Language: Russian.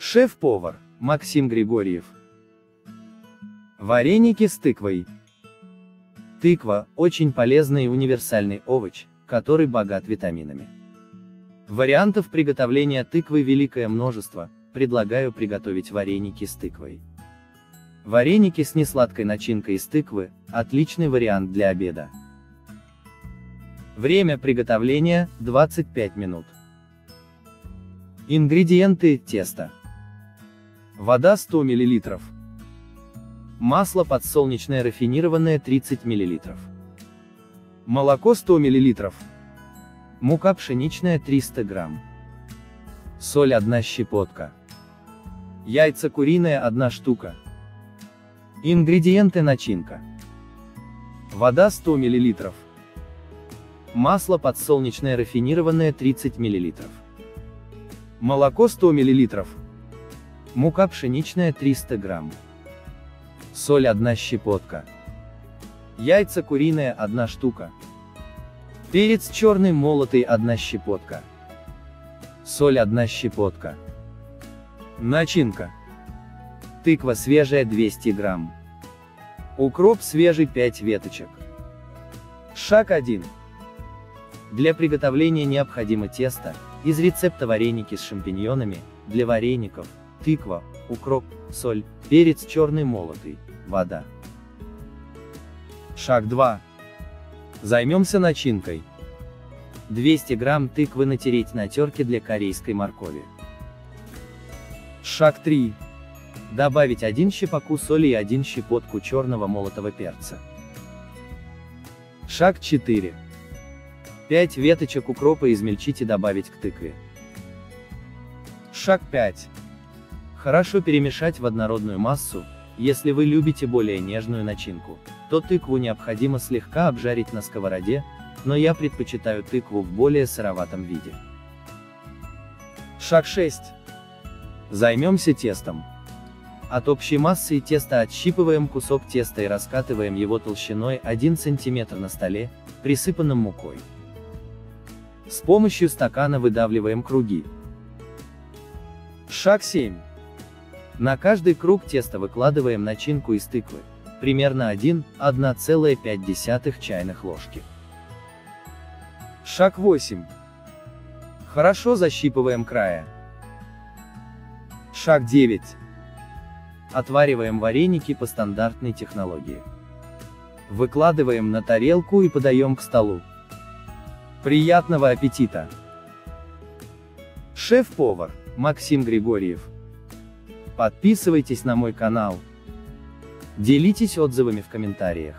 Шеф-повар Максим Григорьев. Вареники с тыквой. Тыква – очень полезный и универсальный овощ, который богат витаминами. Вариантов приготовления тыквы великое множество, предлагаю приготовить вареники с тыквой. Вареники с несладкой начинкой из тыквы – отличный вариант для обеда. Время приготовления – 25 минут. Ингредиенты – тесто. Вода 100 мл. Масло подсолнечное рафинированное 30 мл. Молоко 100 мл. Мука пшеничная 300 грамм. Соль 1 щепотка. Яйца куриные 1 штука. Ингредиенты начинка. Вода 100 мл. Масло подсолнечное рафинированное 30 мл. Молоко 100 мл. Мука пшеничная 300 грамм. Соль 1 щепотка. Яйца куриные 1 штука. Перец черный молотый 1 щепотка. Соль 1 щепотка. Начинка. Тыква свежая 200 грамм. Укроп свежий 5 веточек. Шаг 1. Для приготовления необходимо тесто, из рецепта вареники с шампиньонами, для вареников, тыква, укроп, соль, перец черный молотый, вода. Шаг 2. Займемся начинкой. 200 грамм тыквы натереть на терке для корейской моркови. Шаг 3. Добавить 1 щепоку соли и 1 щепотку черного молотого перца. Шаг 4. 5 веточек укропа измельчить и добавить к тыкве. Шаг 5. Хорошо перемешать в однородную массу, если вы любите более нежную начинку, то тыкву необходимо слегка обжарить на сковороде, но я предпочитаю тыкву в более сыроватом виде. Шаг 6. Займемся тестом. От общей массы теста отщипываем кусок теста и раскатываем его толщиной 1 см на столе, присыпанном мукой. С помощью стакана выдавливаем круги. Шаг 7. На каждый круг теста выкладываем начинку из тыквы, примерно 1,1,5 чайных ложки. Шаг 8. Хорошо защипываем края. Шаг 9. Отвариваем вареники по стандартной технологии. Выкладываем на тарелку и подаем к столу. Приятного аппетита! Шеф-повар Максим Григорьев Подписывайтесь на мой канал. Делитесь отзывами в комментариях.